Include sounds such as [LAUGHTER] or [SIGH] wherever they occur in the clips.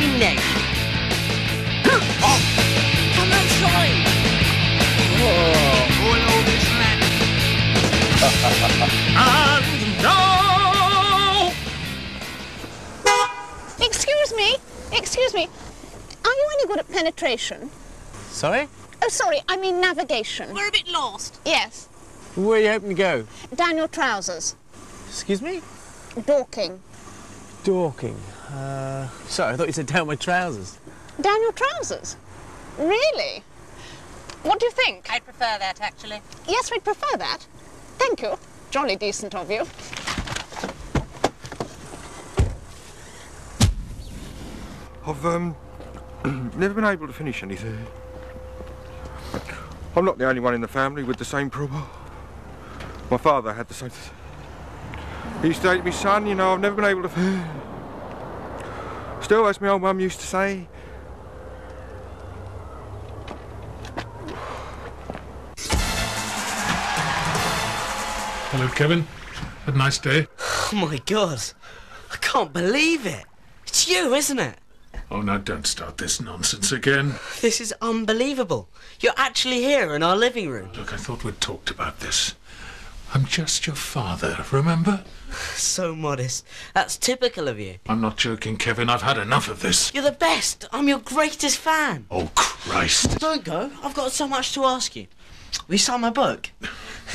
tonight on Oh, come outside! All this [LAUGHS] land. and now... Excuse me. Excuse me. Are you any good at penetration? Sorry? Oh, sorry, I mean navigation. We're a bit lost. Yes. Where are you hoping to go? Down your trousers. Excuse me? Dorking. Dorking. Uh, sorry, I thought you said down my trousers. Down your trousers? Really? What do you think? I'd prefer that, actually. Yes, we'd prefer that. Thank you. Jolly decent of you. I've um, [CLEARS THROAT] never been able to finish anything. I'm not the only one in the family with the same problem. My father had the same. He used to say to me, son, you know, I've never been able to. Still, as my old mum used to say, Hello, Kevin. Had a nice day. Oh my god. I can't believe it. It's you, isn't it? Oh, now don't start this nonsense again. This is unbelievable. You're actually here in our living room. Look, I thought we'd talked about this. I'm just your father, remember? [LAUGHS] So modest. That's typical of you. I'm not joking, Kevin. I've had enough of this. You're the best. I'm your greatest fan. Oh, Christ. Don't go. I've got so much to ask you. Will you sign my book?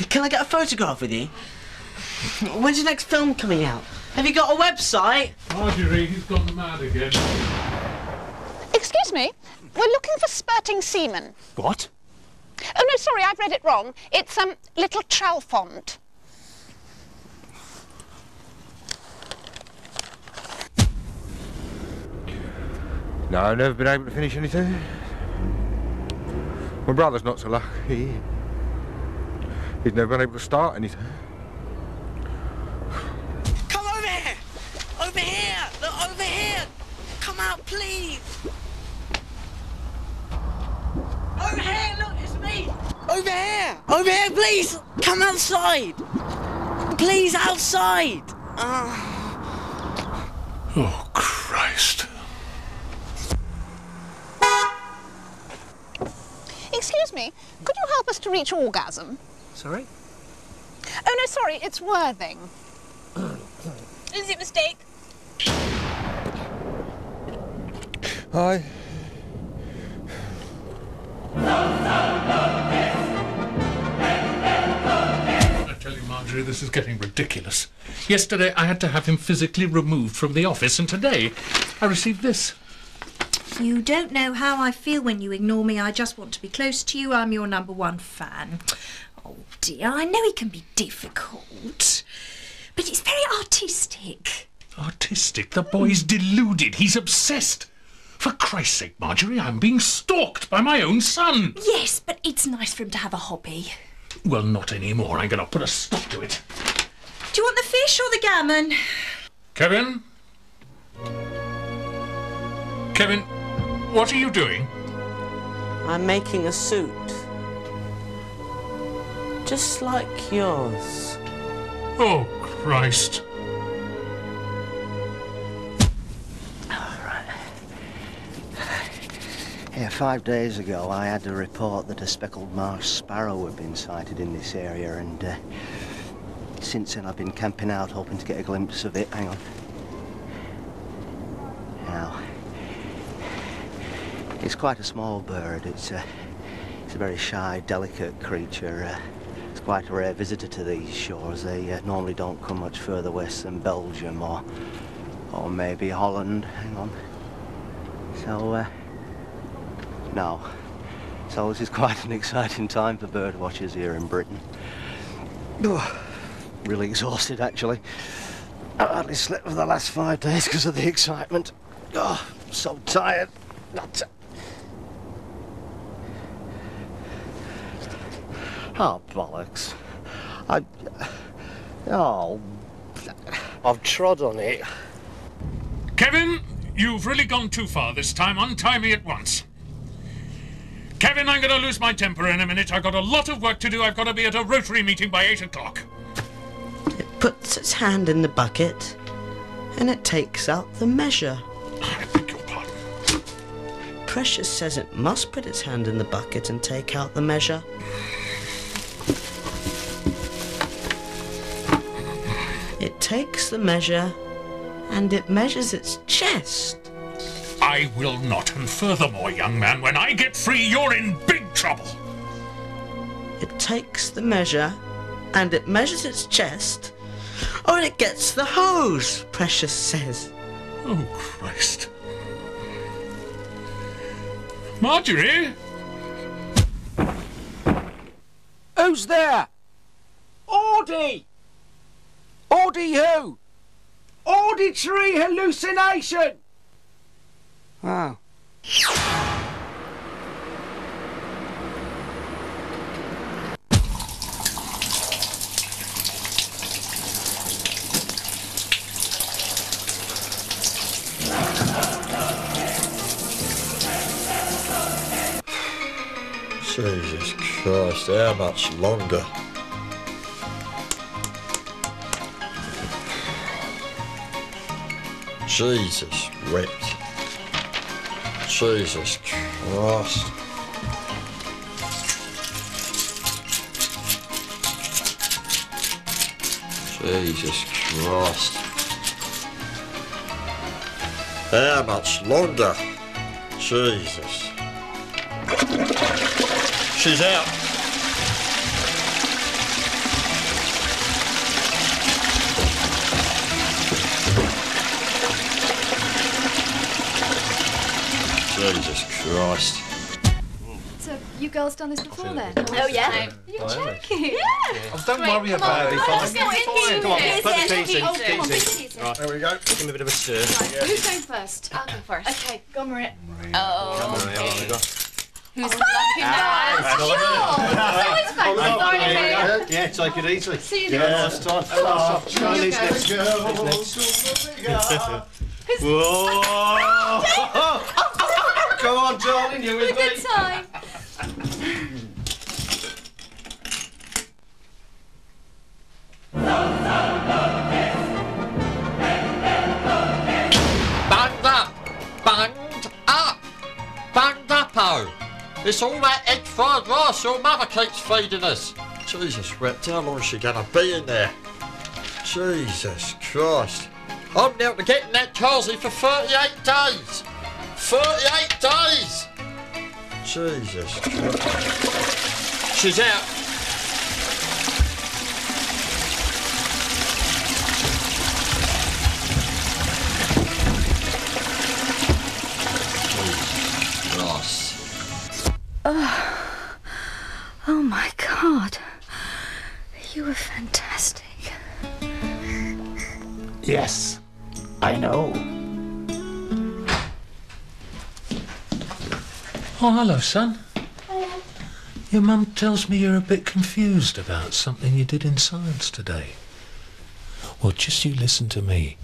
Can I get a photograph with you? When's your next film coming out? Have you got a website? Marjorie, he's gone mad again. Excuse me. We're looking for spurting semen. What? Oh, no, sorry, I've read it wrong. It's, um, Little Chalfont. no, I've never been able to finish anything. My brother's not so lucky. He's never been able to start anything. Come over here! Over here! Look, over here! Come out, please! Over here! Look, it's! Over here! Over here, please! Come outside! Please, outside! Uh, Oh, Christ. Excuse me. Could you help us to reach orgasm? sorry? Oh, no, sorry, it's Worthing. Is it a mistake? Hi. I tell you, Marjorie, this is getting ridiculous. Yesterday, I had to have him physically removed from the office, and today, I received this. You don't know how I feel when you ignore me. I just want to be close to you. I'm your number one fan. Oh dear, I know it can be difficult, but it's very artistic. Artistic. The boy's deluded. He's obsessed. For Christ's sake, Marjorie, I'm being stalked by my own son. Yes, but it's nice for him to have a hobby. Well, not anymore. I'm going to put a stop to it. Do you want the fish or the gammon? Kevin? Kevin, what are you doing? I'm making a suit. Just like yours. Oh, Christ. Yeah, five days ago I had a report that a speckled marsh sparrow had been sighted in this area and uh, since then I've been camping out hoping to get a glimpse of it. Hang on. Now, it's quite a small bird. It's a, it's a very shy, delicate creature. Uh, it's quite a rare visitor to these shores. They uh, normally don't come much further west than Belgium or, or maybe Holland. Hang on. So, uh, no. So this is [LAUGHS] quite an exciting time for bird watchers here in Britain. Oh, really exhausted, actually. I hardly slept for the last five days because of the excitement. Oh, I'm so tired. Not ti- Oh, bollocks. I... Oh... I've trod on it. Kevin, you've really gone too far this time. Untie me at once. Kevin, I'm going to lose my temper in a minute. I've got a lot of work to do. I've got to be at a Rotary meeting by 8 o'clock. It puts its hand in the bucket and it takes out the measure. I beg your pardon. Precious says it must put its hand in the bucket and take out the measure. It takes the measure and it measures its chest. I will not. And furthermore, young man, when I get free, you're in big trouble. It takes the measure and it measures its chest or it gets the hose, Precious says. Oh, Christ. Marjorie? Who's there? Audie! Audie who? Auditory hallucination! Oh. Jesus Christ, how much longer? Jesus wept. Jesus Christ. Jesus Christ. How much longer? Jesus. She's out. Jesus Christ. So you girls done this before then? Oh, yeah. You're joking? Yeah. Oh, don't worry about it. Let's Fine. Come on, it. put the Yes, in. Oh, keys come on, in. put the keys in. Right, there we go. Give me a bit of a stir. Right, who's going first? I'll go first. Okay, go oh. on, Maria. Ah, oh. There we go. Who's the lucky man? Oh, Sure. Sorry, yeah, yeah, take it easy. See you Yeah, later. last time. Last time. You Who's next? Who's next? Whoa! [LAUGHS] [LAUGHS] Come on, darling, you with Good time. Banged up! Banged up! Banged up, oh! It's all that egg fried rice your mother keeps feeding us. Jesus wept, how long is she gonna be in there? Jesus Christ. I'm now to get in that Carsey for 38 days! 38 days! Jesus Christ. She's out. Hello, son. Hello. Your mum tells me you're a bit confused about something you did in science today. Well, just you listen to me.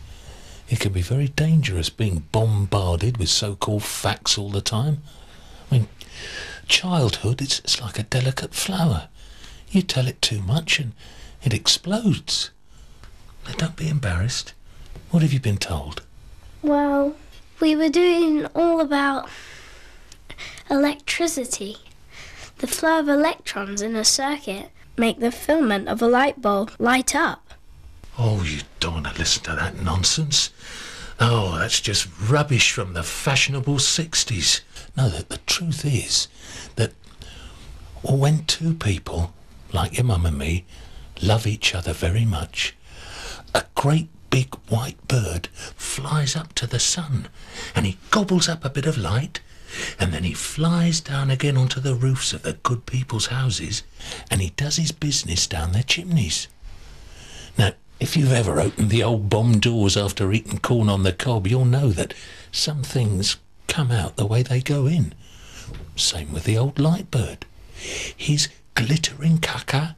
It can be very dangerous being bombarded with so-called facts all the time. I mean, childhood, it's, it's like a delicate flower. You tell it too much and it explodes. Now, don't be embarrassed. What have you been told? Well, we were doing all about electricity. The flow of electrons in a circuit make the filament of a light bulb light up. Oh, you don't want to listen to that nonsense. Oh, that's just rubbish from the fashionable 60s. No, the, the truth is that when two people, like your mum and me, love each other very much, a great big white bird flies up to the sun and he gobbles up a bit of light and then he flies down again onto the roofs of the good people's houses and he does his business down their chimneys. Now, if you've ever opened the old bomb doors after eating corn on the cob, you'll know that some things come out the way they go in. Same with the old light bird. His glittering caca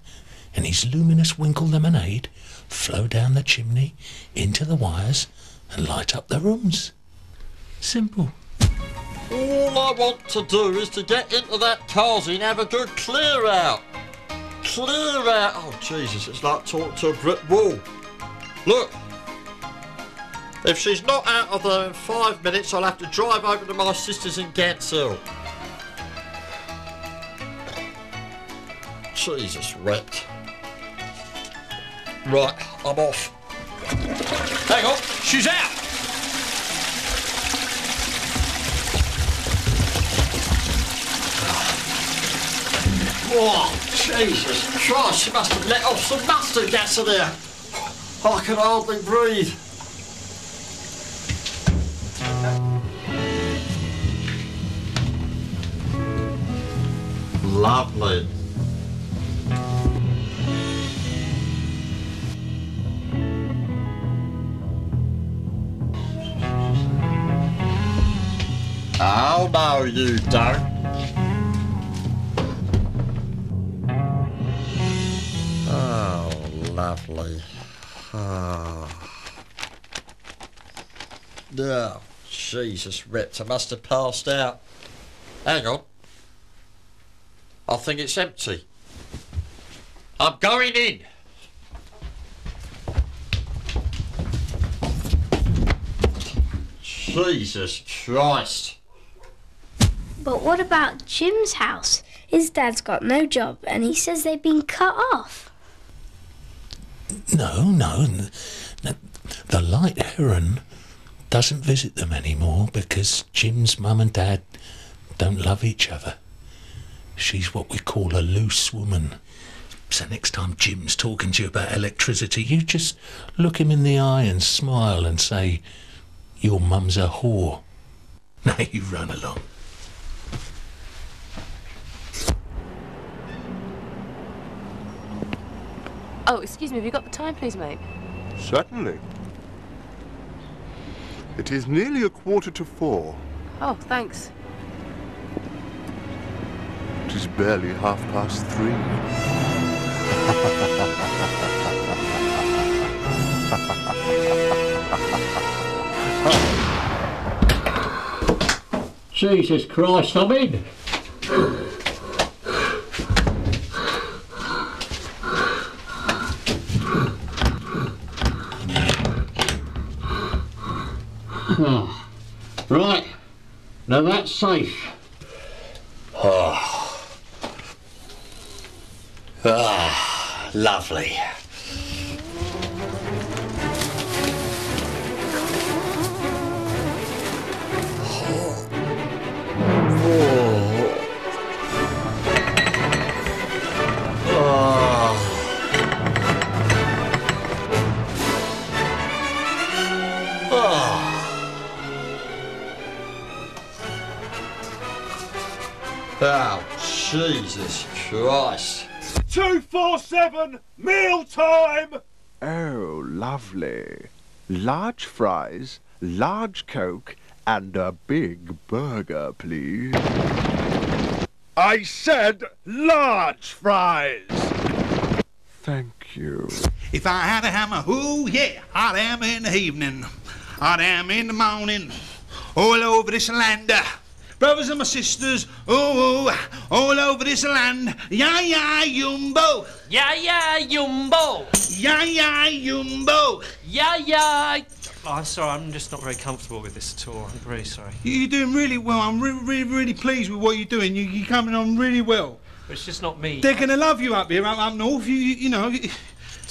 and his luminous winkle lemonade flow down the chimney into the wires and light up the rooms. Simple. All I want to do is to get into that Carsey and have a good clear out. Clear out. Oh, Jesus, it's like talking to a brick wall. Look. If she's not out of there in five minutes, I'll have to drive over to my sister's in Gants Hill. Jesus, wrecked. Right, I'm off. Hang on, she's out! Oh, Jesus Christ, she must have let off some mustard gas in there. I can hardly breathe. Lovely. Oh no, you don't. Oh. [SIGHS] Oh, Jesus, Ripped. I must have passed out. Hang on. I think it's empty. I'm going in. Jesus Christ. But what about Jim's house? His dad's got no job and he says they've been cut off. No, no. The light heron doesn't visit them anymore because Jim's mum and dad don't love each other. She's what we call a loose woman. So next time Jim's talking to you about electricity, you just look him in the eye and smile and say, Your mum's a whore. [LAUGHS] Now you run along. Excuse me, have you got the time, please, mate? Certainly. It is nearly a quarter to four. Oh, thanks. It is barely half past three. Jesus Christ, I'm in. Oh, right, now that's safe. Oh. Ah, lovely. Oh, Jesus Christ. 247 meal time! Oh, lovely. Large fries, large Coke, and a big burger, please. I said large fries! Thank you. If I had a hammer, who, yeah, I'd hammer in the evening. I'd hammer in the morning, all over this land. Brothers and my sisters, ooh, all over this land. Yeah, yeah, yumbo. Yeah, yeah, Jumbo. Yeah, yeah, yumbo. Yeah, yeah. Oh, I'm sorry, I'm just not very comfortable with this at all. I'm really sorry. You're doing really well. I'm really, really, really pleased with what you're doing. You, you're coming on really well. But it's just not me. They're going to love you up here, up, up north. You, you, you know, you-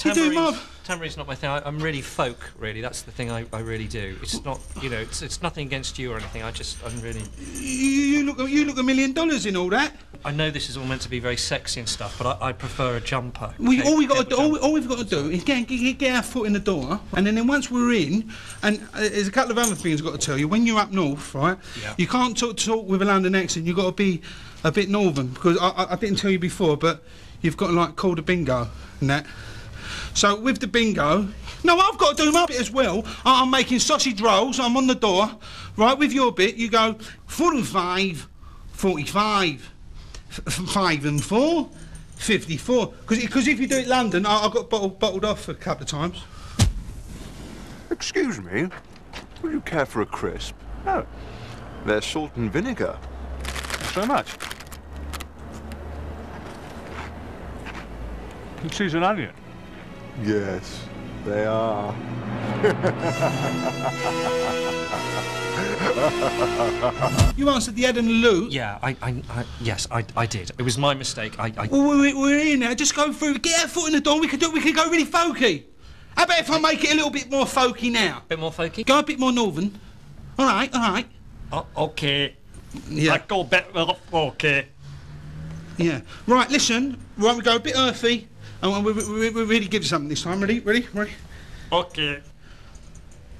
you're doing Tambourine's, well. Tambourine's not my thing. I, I'm really folk, really. That's the thing I, I really do. It's not, you know, it's, it's nothing against you or anything. I just, I'm really. You, you look, you look a million dollars in all that. I know this is all meant to be very sexy and stuff, but I, I prefer a jumper. We, Cape- all we got to do, all, we- all we've got to do is get, get, get our foot in the door, and then, then once we're in, and uh, there's a couple of other things I've got to tell you. When you're up north, right, Yeah. you can't talk, talk with a London accent. You've got to be a bit northern because I, I, I didn't tell you before, but you've got to like call the bingo and that. So with the bingo, no, I've got to do my bit as well. I'm making sausage rolls. I'm on the door, right? With your bit, you go forty-five, forty-five, f- f- five and four. 54. Because if you do it London, I, I got bottled, bottled off a couple of times. Excuse me. Would you care for a crisp? No. They're salt and vinegar. So much. And onion. Yes, they are. [LAUGHS] You answered the Ed and Lou. Yeah, I, I, I yes, I, I did. It was my mistake. I, I Well, we're, we're here now. Just go through. Get our foot in the door. We could do. We could go really folky. How about if I make it a little bit more folky now? A bit more folky. Go a bit more northern. All right. All right. Oh, okay. Yeah. I go a bit more okay. Yeah. Right. Listen. Right. We go a bit earthy, and we, we, we, we really give you something this time. Ready? Ready? Ready? Okay.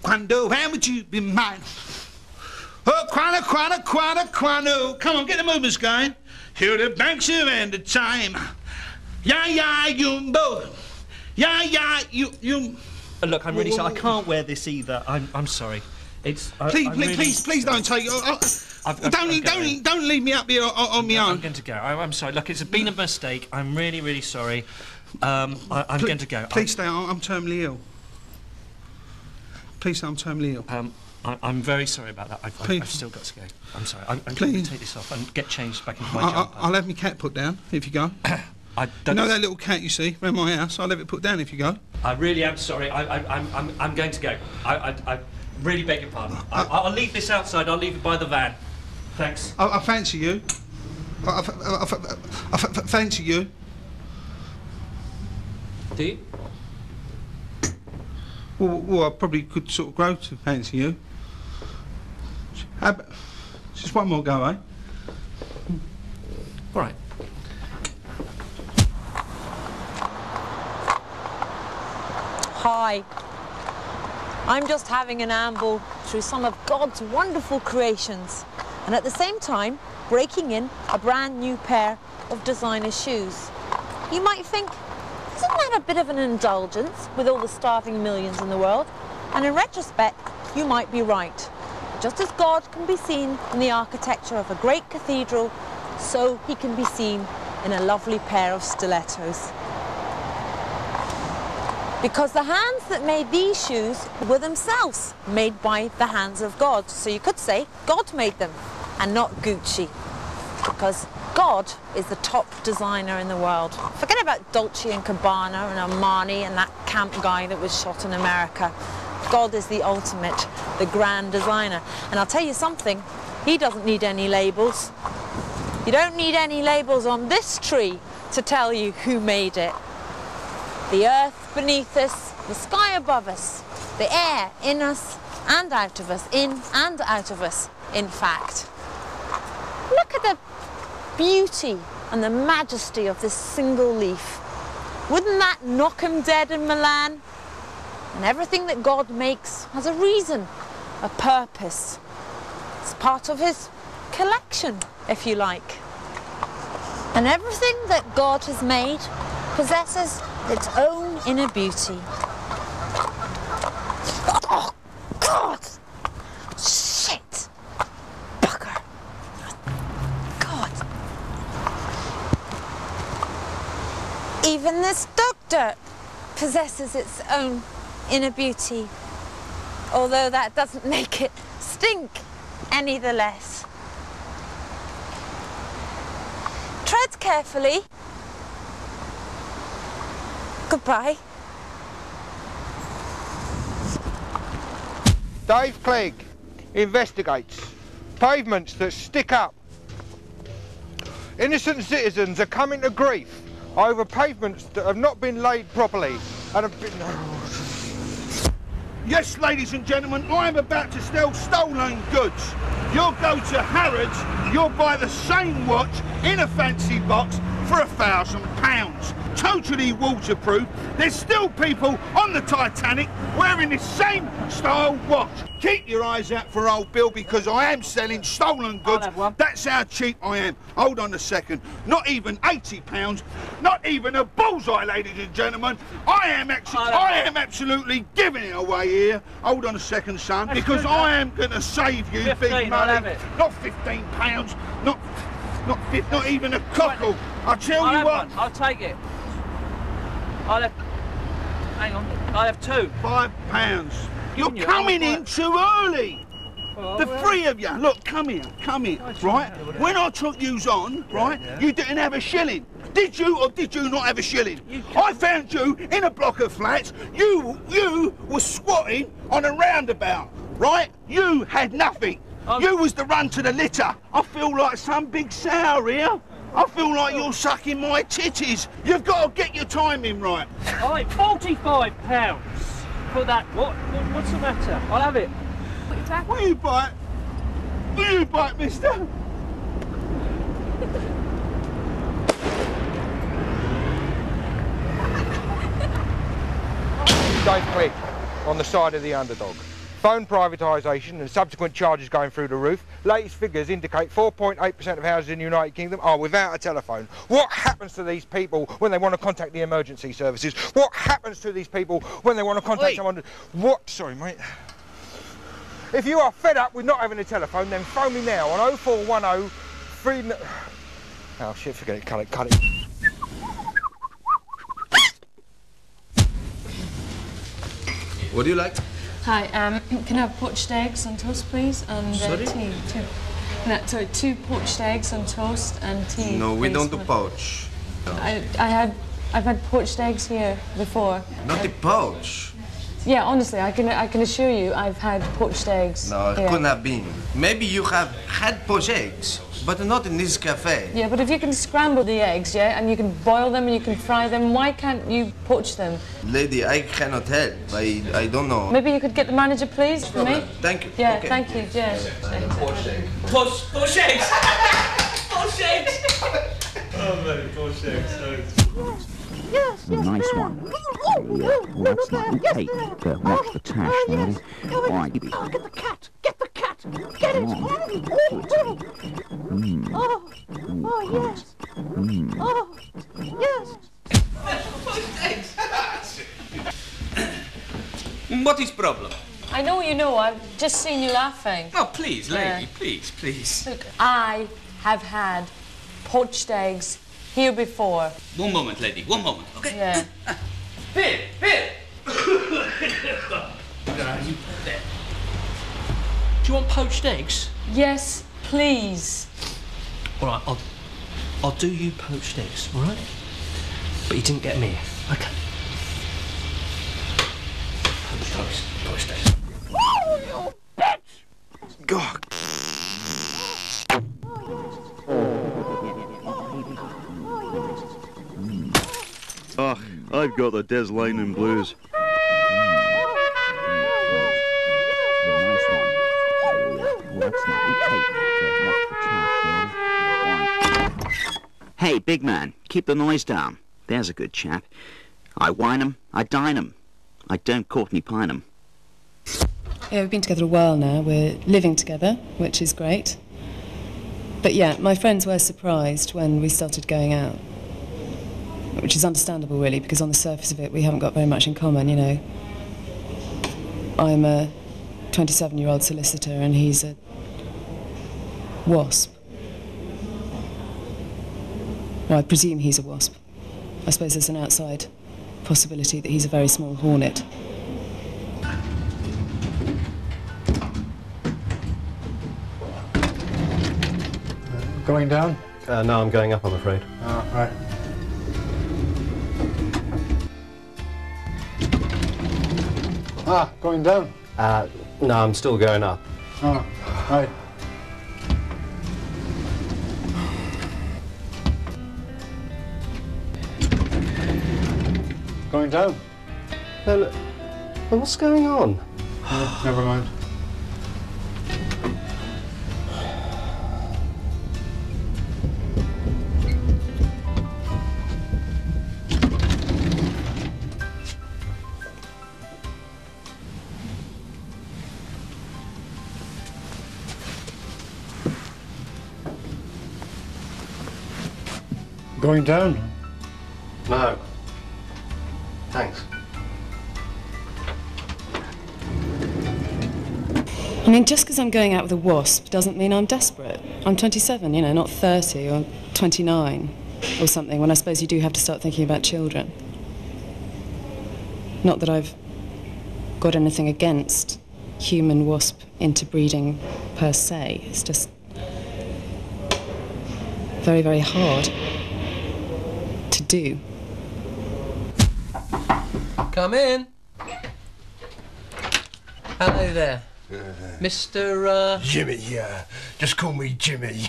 Quando, when would you be mine? Oh, quando, quando, quando, quando. Come on, get the movements going. Here the banks of end of time. Yeah, yeah, you both. Yeah, yeah, you, you. Uh, Look, I'm really sorry. I can't wear this either. I'm, I'm sorry. It's. I, Please, I'm please, really please, please don't take. Oh, oh, I've- I've- don't, I'm don't, don't leave me up here on, on my I'm going to go. I, I'm sorry. Look, it's been a mistake. I'm really, really sorry. Um, I, I'm Pl- going to go. Please stay. I'm, terminally ill. Please stay. I'm terminally ill. Um, I, I'm very sorry about that. I've, I've, still got to go. I'm sorry. I'm, I'm going to take this off and get changed back into my I, I, jumper. I'll have my cat put down if you go. [COUGHS] I You don't know that little cat you see around my house? I'll have it put down if you go. I really am sorry. I, I, I'm, I'm, I'm going to go. I, I, I really beg your pardon. I, I'll leave this outside. I'll leave it by the van. Thanks. I, I fancy you. I, I, I, I, I fa- fancy you. Do you? Well, well, I probably could sort of grow to fancy you. About, just one more go, eh? All right. Hi. I'm just having an amble through some of God's wonderful creations and at the same time breaking in a brand new pair of designer shoes. You might think, isn't that a bit of an indulgence with all the starving millions in the world? And in retrospect, you might be right. Just as God can be seen in the architecture of a great cathedral, so he can be seen in a lovely pair of stilettos. Because the hands that made these shoes were themselves made by the hands of God. So you could say God made them and not Gucci. Because God is the top designer in the world. Forget about Dolce and Gabbana and Armani and that camp guy that was shot in America. God is the ultimate, the grand designer. And I'll tell you something, he doesn't need any labels. You don't need any labels on this tree to tell you who made it. The earth beneath us, the sky above us, the air in us and out of us, in and out of us, in fact. Look at the beauty and the majesty of this single leaf. Wouldn't that knock him dead in Milan? And everything that God makes has a reason, a purpose. It's part of his collection, if you like. And everything that God has made possesses its own inner beauty. Doctor possesses its own inner beauty, although that doesn't [LAUGHS] make it stink any the less. Tread carefully. Goodbye. Dave Clegg investigates pavements that stick up. Innocent citizens are coming to grief over pavements that have not been laid properly and have been. Yes, ladies and gentlemen, I'm about to steal stolen goods. You'll go to Harrods, you'll buy the same watch in a fancy box for a thousand pounds. Totally waterproof. There's still people on the Titanic wearing this same style watch. Keep your eyes out for old Bill because I am selling stolen goods. That's how cheap I am. Hold on a second. Not even 80 pounds. Not even a bullseye, ladies and gentlemen. I am actually, I am absolutely giving it away here. Hold on a second, son, because I am going to save you 15, big I'll money. Not 15 pounds. Not, not, not even a cockle. I tell I'll you what. one. I'll take it. I'll have. Hang on. I'll have two. Five pounds. You're you? coming in too early. the three of you, look, come here, come here, right? When I took yous on, right, you didn't have a shilling. Did you or did you not have a shilling? I found you in a block of flats. You you were squatting on a roundabout, right? You had nothing. You was the run to the litter. I feel like some big sour here. I feel like you're sucking my titties. You've got to get your timing right. All right, forty-five pounds for that. What? what? What's the matter? I'll have it. Will you bite? Will you bite, mister? Don't click on the side of the underdog. Phone privatisation and subsequent charges going through the roof. Latest figures indicate 4.8% of houses in the United Kingdom are without a telephone. What happens to these people when they want to contact the emergency services? What happens to these people when they want to contact Oi. someone? What? Sorry, mate. If you are fed up with not having a telephone, then phone me now on 0410 3... Oh shit, forget it, cut it, cut it. What do you like? Hi, um, [CLEARS THROAT] can I have poached eggs on toast, please? And uh, Sorry? tea. Two. No, sorry, two poached eggs on toast and tea. No, we please. don't do pouch. I, I had, I've had poached eggs here before. Not the pouch. Yeah, honestly, I can, I can assure you, I've had poached eggs. No, it here. couldn't have been. Maybe you have had poached eggs, but not in this cafe. Yeah, but if you can scramble the eggs, yeah, and you can boil them and you can fry them, why can't you poach them? Lady, I cannot help. I, I don't know. Maybe you could get the manager, please, for me? Thank you. Yeah, Okay. thank you, yeah. Push, push eggs. push eggs. Oh mate, push eggs. Yes, yes, nice one. Yeah, well, that's not cake. But watch the tash, lady. Why? Get the cat! Get the cat! Get it! Come Oh, Mm. oh, oh, yes! Mm. Oh, yes! What is problem? I know you know, I've just seen you laughing. Oh, please, lady, Yeah. please, please. Look, I have had poached eggs here before. One moment, lady, one moment. Okay. Yeah. Bill, [LAUGHS] Bill! There, you put there. Do you want poached eggs? Yes, please. All right, I'll, I'll do you poached eggs, all right? But you didn't get me. Okay. Poached eggs. Poached eggs. Oh, you bitch! God. I've got the Des Lynam blues. Hey, big man, keep the noise down. There's a good chap. I wine 'em, I dine 'em. I don't Courtney pine 'em. Yeah, we've been together a while now. We're living together, which is great. But yeah, my friends were surprised when we started going out. Which is understandable, really, because on the surface of it, we haven't got very much in common, you know. I'm a 27 year old solicitor, and he's a wasp. Well, I presume he's a wasp. I suppose there's an outside possibility that he's a very small hornet. Going down? Uh, no, I'm going up, I'm afraid. Ah, right. Ah, going down. Uh, no, I'm still going up. Oh, right. Going down. No, look. Well, what's going on? [SIGHS] Never mind. Going down. No. Thanks. I mean, just because I'm going out with a wasp doesn't mean I'm desperate. I'm 27, you know, not 30 or 29 or something, when I suppose you do have to start thinking about children. Not that I've got anything against human wasp interbreeding per se, it's just very, very hard. To do. Come in. Hello there. Mr. Uh... Jimmy, yeah. Just call me Jimmy.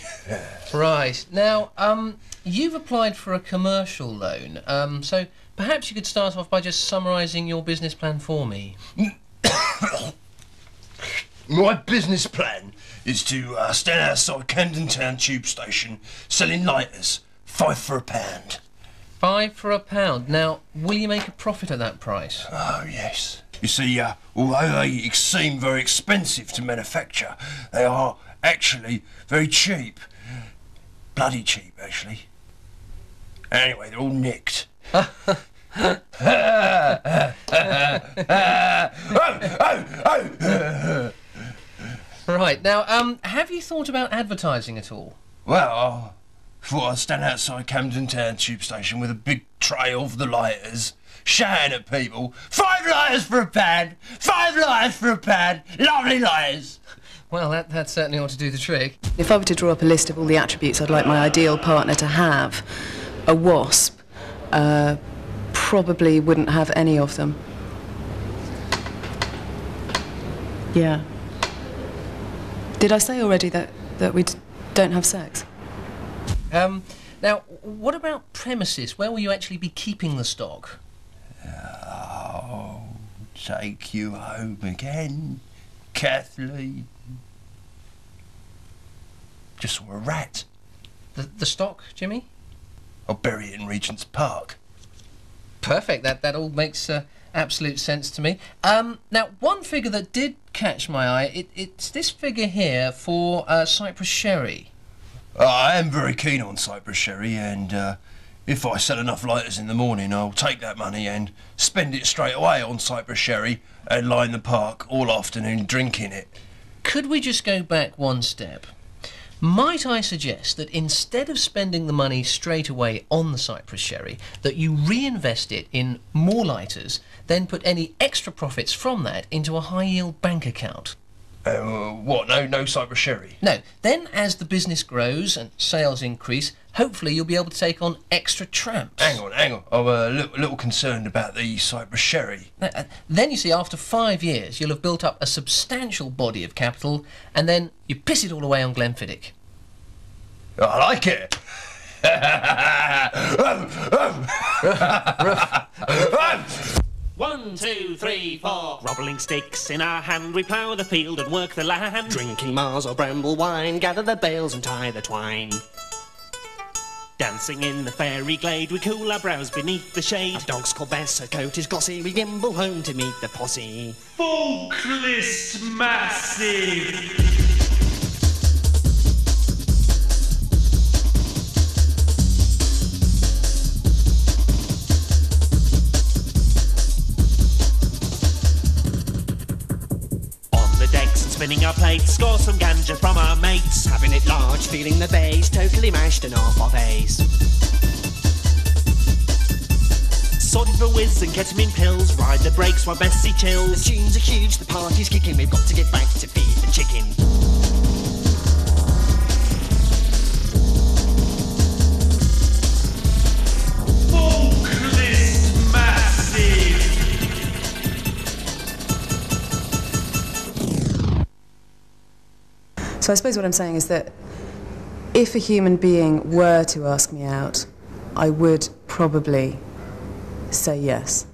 Right. Now, um, you've applied for a commercial loan, um, so perhaps you could start off by just summarising your business plan for me. [COUGHS] My business plan is to uh, stand outside Camden Town tube station selling lighters, five for a pound. Five for a pound. Now, will you make a profit at that price? Oh, yes. You see, uh, although they seem very expensive to manufacture, they are actually very cheap. Bloody cheap, actually. Anyway, they're all nicked. [LAUGHS] [LAUGHS] Right. Now, um, have you thought about advertising at all? Well, I thought I'd stand outside Camden Town tube station with a big tray of the lighters, shouting at people, Five lighters for a pound! Five lighters for a pound! Lovely lighters! Well, that, that certainly ought to do the trick. If I were to draw up a list of all the attributes I'd like my ideal partner to have, a wasp uh, probably wouldn't have any of them. Yeah. Did I say already that, that we don't have sex? Um, now, what about premises? Where will you actually be keeping the stock? Oh, take you home again, Kathleen. Just saw a rat. The, the stock, Jimmy? I'll bury it in Regent's Park. Perfect. That that all makes uh, absolute sense to me. Um, now, one figure that did catch my eye, it, it's this figure here for uh, Cyprus Sherry. Uh, I am very keen on Cyprus Sherry, and uh, if I sell enough lighters in the morning, I'll take that money and spend it straight away on Cyprus Sherry and lie in the park all afternoon drinking it. Could we just go back one step? Might I suggest that instead of spending the money straight away on the Cyprus Sherry, that you reinvest it in more lighters, then put any extra profits from that into a high yield bank account? Uh, what? No, no Cyprus Sherry. No. Then, as the business grows and sales increase, hopefully you'll be able to take on extra tramps. Hang on, hang on. I'm a little, little concerned about the Cyprus Sherry. Uh, Then you see, after five years, you'll have built up a substantial body of capital, and then you piss it all away on Glenfiddich. I like it. [LAUGHS] [LAUGHS] One, two, three, four. Grovelling sticks in our hand, we plough the field and work the land. Drinking Mars or bramble wine, gather the bales and tie the twine. Dancing in the fairy glade, we cool our brows beneath the shade. Our dog's called Bess, her coat is glossy, we gimble home to meet the posse. Folklist Massive! Spinning score some ganja from our mates. Having it large, feeling the bass, totally mashed and off our face. Sorted for whiz and ketamine pills, ride the brakes while Bessie chills. The tunes are huge, the party's kicking, we've got to get back to feed the chicken. So I suppose what I'm saying is that if a human being were to ask me out, I would probably say yes.